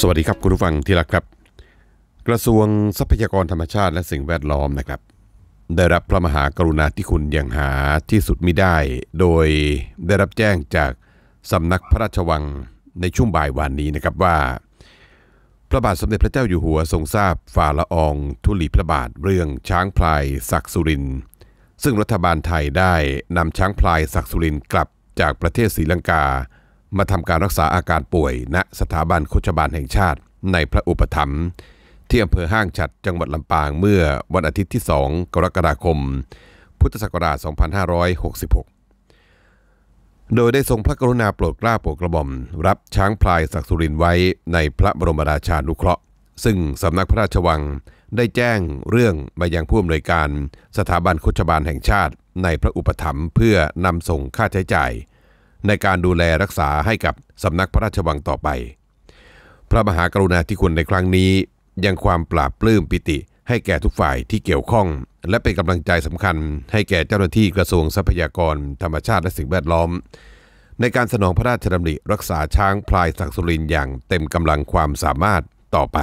สวัสดีครับคุณผู้ฟังที่รักครับ กระทรวงทรัพยากรธรรมชาติและสิ่งแวดล้อมนะครับ ได้รับพระมหากรุณาธิคุณอย่างหาที่สุดมิได้ โดยได้รับแจ้งจากสำนักพระราชวังในช่วงบ่ายวานนี้นะครับว่า พระบาทสมเด็จพระเจ้าอยู่หัวทรงทราบฝ่าละอองทุลีพระบาทเรื่องช้างพลายศักสุริน ซึ่งรัฐบาลไทยได้นำช้างพลายศักสุรินกลับจากประเทศศรีลังกา มาทำการรักษาอาการป่วย ณสถาบันโคชบาลแห่งชาติ ในพระอุปถัมภ์ที่อำเภอห้างฉัดจังหวัดลำปางเมื่อวันอาทิตย์ที่ 2 กรกฎาคม พุทธศักราช 2566 โดยได้ทรงพระกรุณาโปรดเกล้าโปรดกระหม่อม รับช้างพลายศักสุรินไว้ในพระบรมราชานุเคราะห์ ซึ่งสำนักพระราชวังได้แจ้งเรื่องมายังผู้อำนวยการสถาบันโคชบาลแห่งชาติ ในพระอุปถัมภ์เพื่อนำส่งค่าใช้จ่าย ในการดูแลรักษาให้กับสำนักพระราชวังต่อไป พระมหากรุณาธิคุณในครั้งนี้ ยังความปราบปลื้มปิติ ให้แก่ทุกฝ่ายที่เกี่ยวข้อง และเป็นกำลังใจสำคัญ ให้แก่เจ้าหน้าที่กระทรวงทรัพยากร ธรรมชาติและสิ่งแวดล้อม ในการสนองพระราชดำริรักษาช้างพลายศักสุรินอย่างเต็มกำลังความสามารถต่อไป